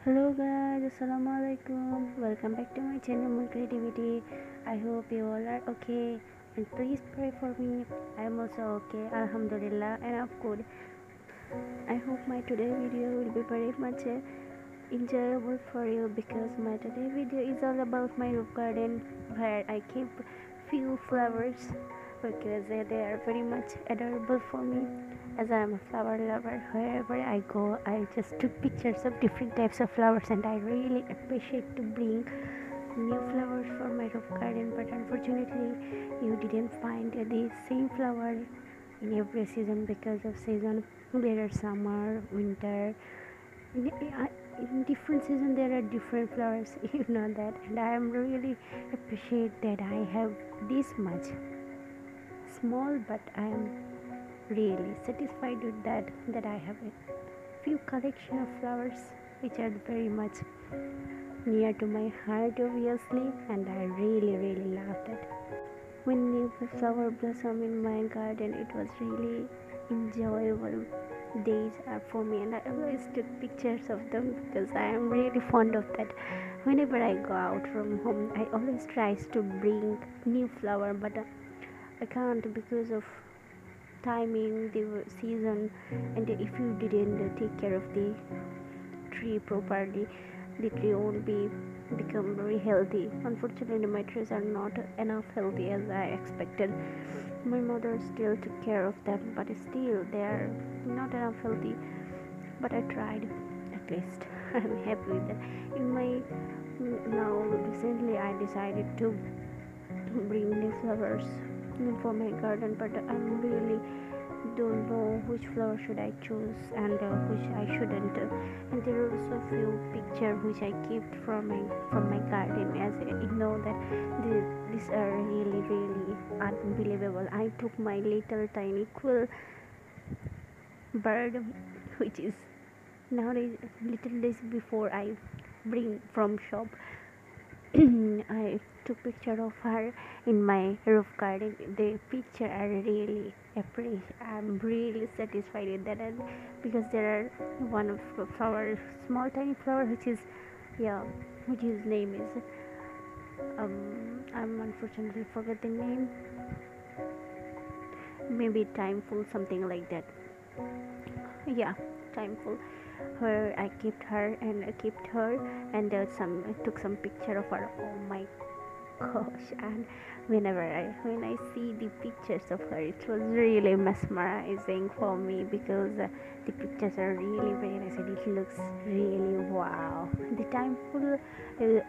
hello guys assalamualaikum. Welcome back to my channel Munnn creativity. I hope you all are okay. And please pray for me. I'm also okay alhamdulillah and i'm good i hope my today video will be very much uh, enjoyable for you because my today video is all about my roof garden where i keep few flowers because they are very much adorable for me as I am a flower lover. Wherever I go, I just took pictures of different types of flowers, and I really appreciate to bring new flowers for my roof garden. But unfortunately, you didn't find the same flower in every season because of season. Are summer, winter. In, uh, in different season there are different flowers you know that and i am really appreciate that i have this much small but i am really satisfied with that that I have a few collection of flowers which are very much near to my heart obviously and I really really loved it. When new flower blossom in my garden it was really enjoyable days are for me and I always took pictures of them because I am really fond of that. Whenever I go out from home I always tries to bring new flower but I can't because of timing the season and if you didn't take care of the tree properly the tree won't be become very healthy. Unfortunately my trees are not enough healthy as i expected. My mother still took care of them but still they are not enough healthy. But i tried at least. I'm happy with that. In my now recently i decided to bring new flowers for my garden but i'm really don't know which flower should i choose and uh, which i shouldn't. And there are also few picture which i kept from my from my garden as you know that these are really really unbelievable. I took my little tiny quill bird which is nowadays little days before i bring from shop I took picture of her in my roof garden. The picture are really appreciate. I'm really satisfied with that, and because there are one of flower, small tiny flower, which is yeah, which his name is um I'm unfortunately forget the name. Maybe timeful, something like that. Yeah, timeful her i kept her and i kept her and uh, some I took some picture of her. Oh my gosh and whenever i when i see the pictures of her it was really mesmerizing for me because uh, the pictures are really very nice and it looks really wow. The time full uh,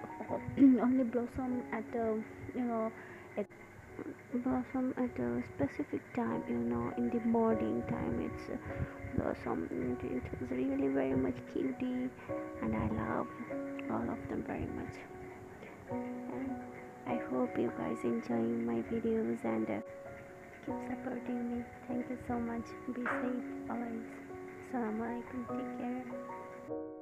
only blossom at uh, you know at blossom at a specific time you know in the morning time it's uh, blossom it was really very much cutie and i love all of them very much. And i hope you guys enjoying my videos and uh, keep supporting me. Thank you so much. Be safe always. Assalamu alaikum take care